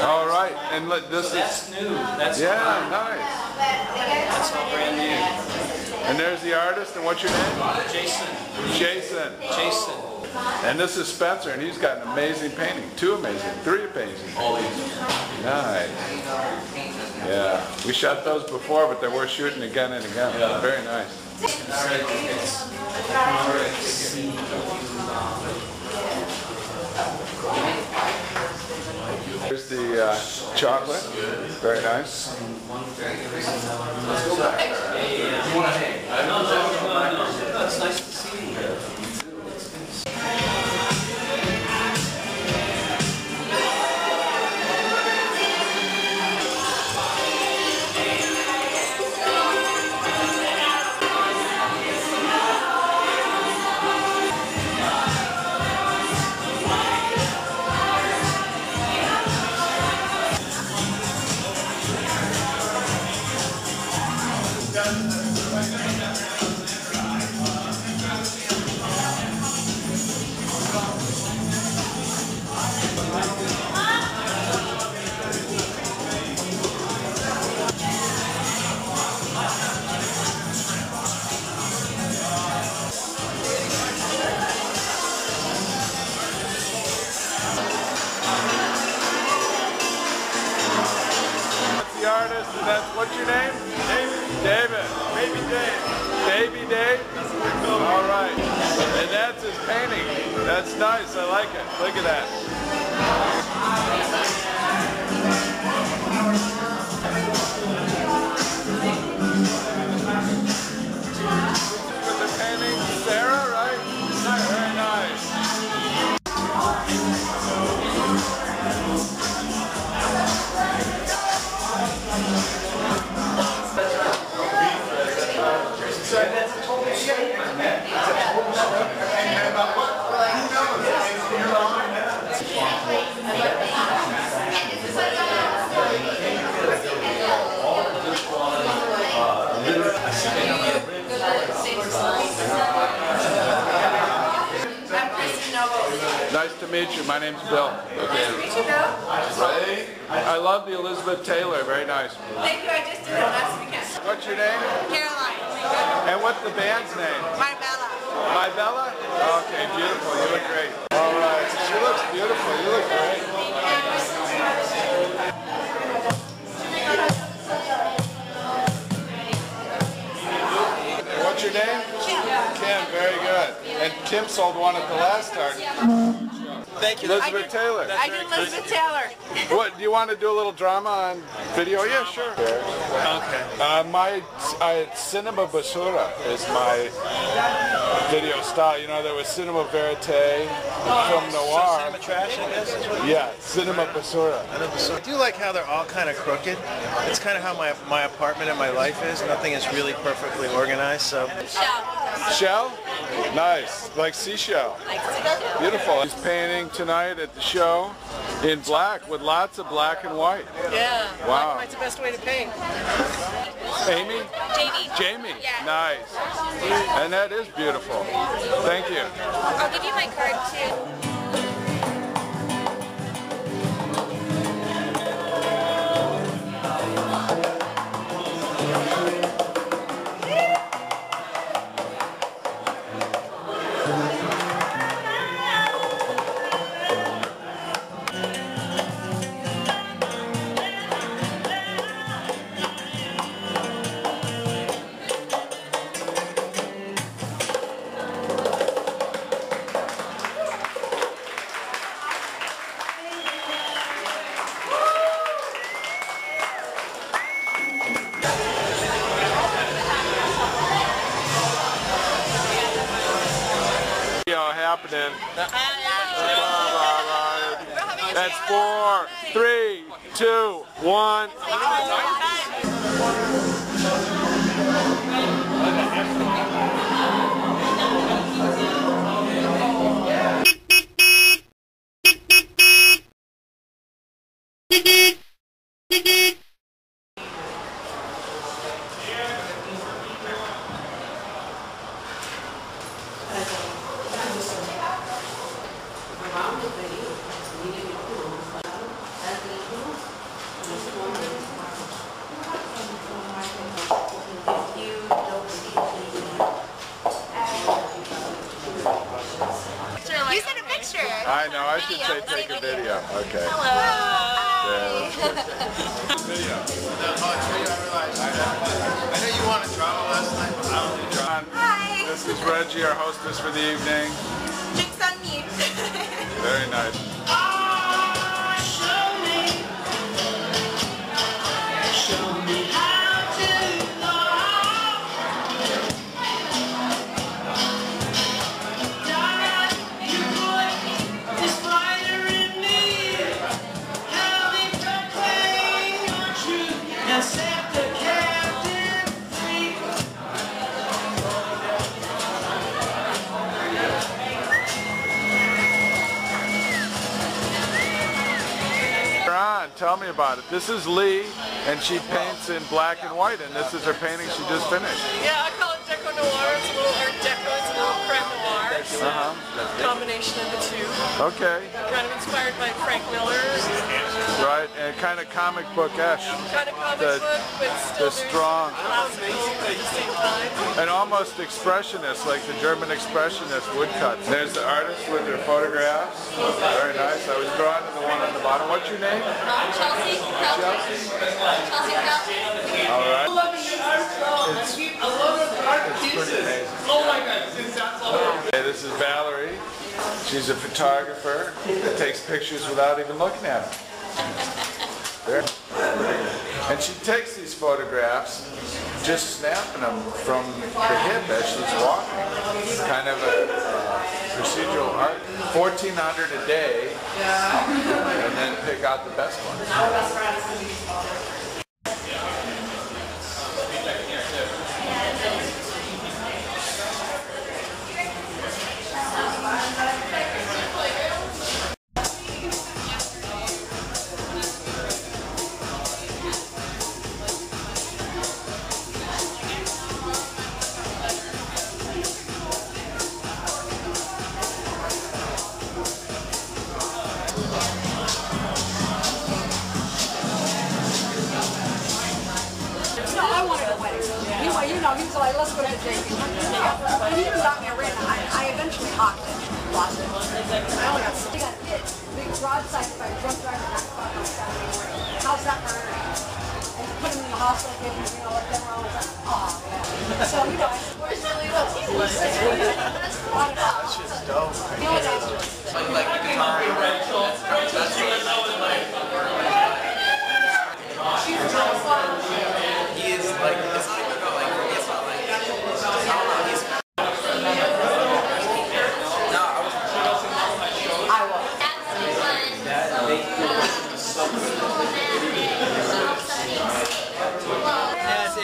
All right, and look, this is That's new. That's yeah, nice. That's all brand new. And there's the artist, and what's your name? Jason. Jason. Jason. And this is Spencer, and he's got an amazing painting. Two amazing, three paintings amazing. Nice. Yeah, we shot those before, but they're worth shooting again and again. Yeah. Very nice. Here's the uh, chocolate. Very nice. No, it's nice to see you. The artist, and that's what's your name? David. David. Baby Dave. Baby Dave. All right. And that's his painting. That's nice. I like it. Look at that. Noble. Nice meet you. My name's Bill. Nice to meet you, Bill. Ray? I love the Elizabeth Taylor. Very nice. Thank you. I just did it last weekend. What's your name? Caroline. And what's the band's name? Marbella. My Bella? Okay, beautiful. You look great. All right. She looks beautiful. You look great. What's your name? Kim. Kim. Very good. And Kim sold one at the last start. Thank you. Elizabeth Taylor. I did Elizabeth Taylor. What, do you want to do a little drama on video? Yeah, sure. Okay. Uh, my uh, cinema basura is my video style. You know, there was cinema verite, film noir. Cinema trash, I guess. Is what Yeah, cinema basura. I do like how they're all kind of crooked. It's kind of how my my apartment and my life is. Nothing is really perfectly organized. So Shell. Shell? Nice, like seashell. Beautiful. He's painting tonight at the show in black with lots of black and white. Yeah. Wow. Black the best way to paint. Amy? Jamie. Jamie? Yeah. Nice. And that is beautiful. Thank you. I'll give you my card too. happening. That's four, three, two, one. Beep beep. I know, I should say take a video. Okay. Hello. Yeah, that's good. Video. I know you last night, but I don't do. John, Hi. this is Reggie, our hostess for the evening. Drinks on me. Very nice. About it. This is Lee, and she paints in black and white, and this is her painting she just finished. Yeah, I call it Deco Noir. It's a little Art Deco. It's a little creme noir. It's a Uh-huh. combination of the two. Okay, Kind of inspired by Frank Miller. right, and kind of comic book-esque. Kind of comic The- book, but still the strong- classical at the same time. And almost expressionist, like the German expressionist woodcuts. There's the artist with their photographs. Very nice. I was drawn to the one on the bottom. What's your name? Chelsea. Chelsea. Chelsea. Chelsea. All right. I love the art though. It's- I love the art pieces. Oh my god, this sounds so Hey, this is Valerie. She's a photographer that takes pictures without even looking at them. There. And she takes these photographs, just snapping them from the hip as she's walking. It's kind of a procedural art. 1400 a day, and then pick out the best ones.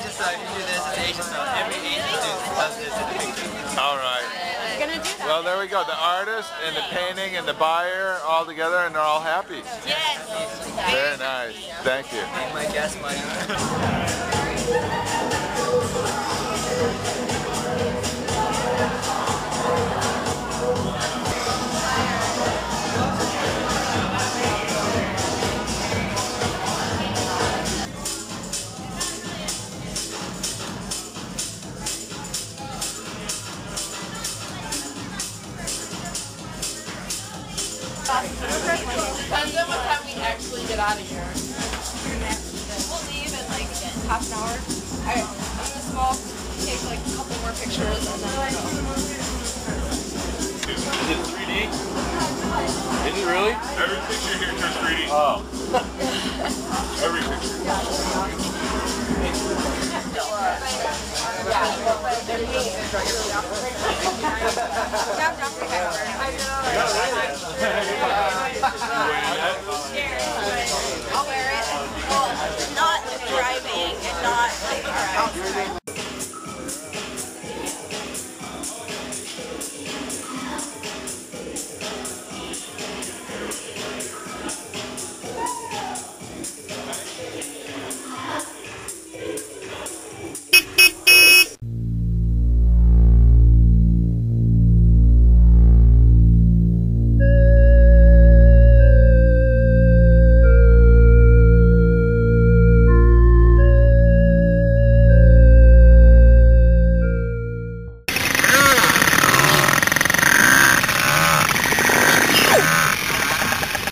Asian style. If you do this, it's Asian style. Every Asian student does this in the picture. All right. Gonna do that. Well, there we go. The artist and the painting and the buyer all together, and they're all happy. Yes. Very nice. Thank you. Depends on what time we actually get out of here. We'll leave in like half an hour. Alright, I'm gonna smoke, take like a couple more pictures, and then go. Is it 3D? Is it really? Every picture here turns 3D. Oh.